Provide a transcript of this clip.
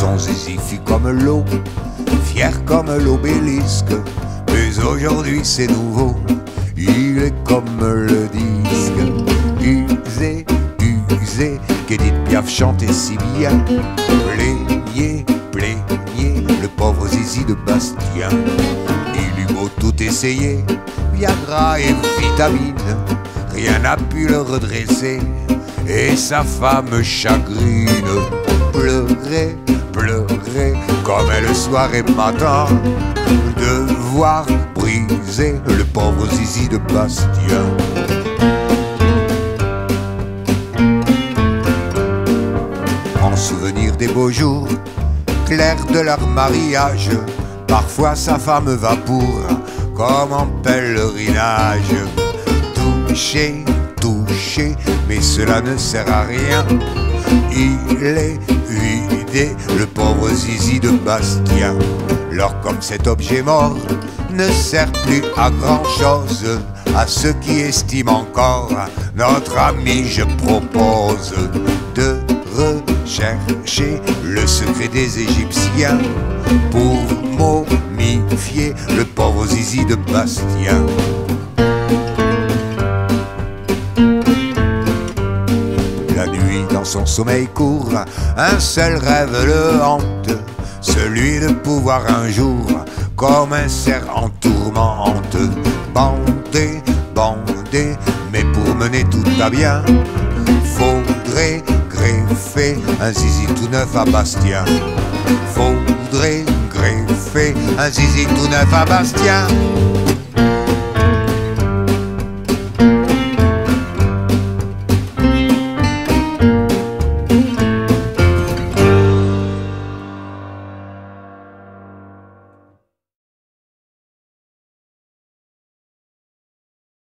Son zizi fut comme l'eau, fier comme l'obélisque. Mais aujourd'hui c'est nouveau, il est comme le disque. Usé, usé, qu'Edith Piaf chantait si bien. Plaignez, plaignez, le pauvre zizi de Bastien. Il eut beau tout essayer, Viagra et vitamine, rien n'a pu le redresser. Et sa femme chagrine soir et matin, de voir briser le pauvre zizi de Bastien. En souvenir des beaux jours, clairs de leur mariage, parfois sa femme va pour, comme en pèlerinage, toucher, toucher, mais cela ne sert à rien. Il est le pauvre zizi de Bastien. Lors comme cet objet mort ne sert plus à grand chose, à ceux qui estiment encore notre ami, je propose de rechercher le secret des Égyptiens pour momifier le pauvre zizi de Bastien. Son sommeil court, un seul rêve le hante, celui de pouvoir un jour, comme un cerf en tourmente, bander, bander, mais pour mener tout à bien, faudrait greffer un zizi tout neuf à Bastien. Faudrait greffer un zizi tout neuf à Bastien.